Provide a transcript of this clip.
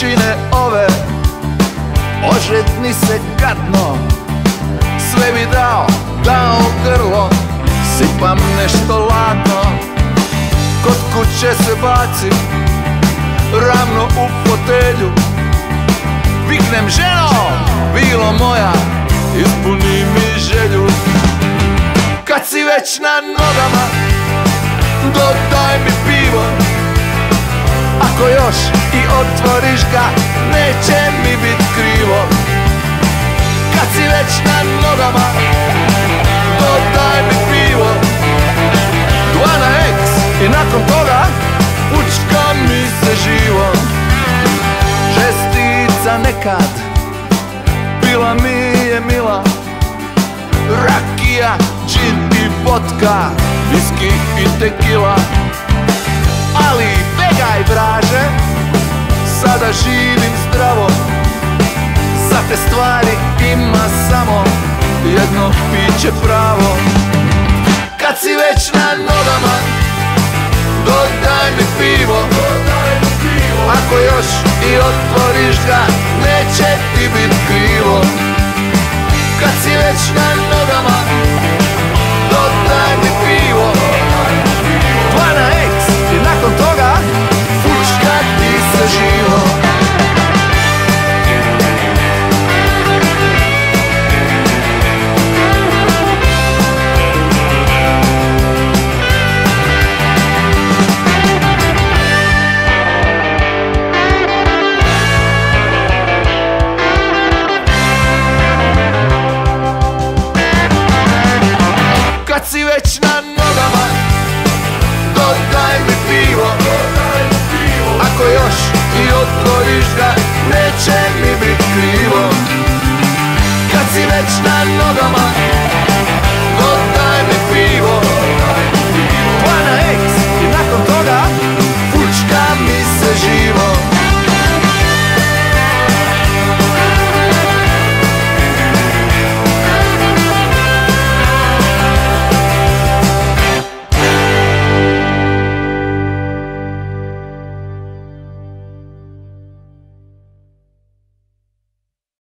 čine ove. Ožetni se gadno Sve bi dao, dao grlo. Sipam nešto ladno Kod kuće se bacim Ravno u fotelju. Viknem ženo, bilo moja Ispuni mi želju. Kad si već na nogama Dodaj mi pivo. Ako još i od toga Pučka mi se živo Žestica nekad Bila mi je mila. Rakija, džin i vodka Viski i tekila. Ali begaj vraže Sada živim zdravo. Za te stvari ima samo Jedno piće pravo i otvoriš ga. Neće si već na nogama. Dodaj mi pivo. Ako još i otvoriš ga Neće mi bit krivo. Kad si već na nogama.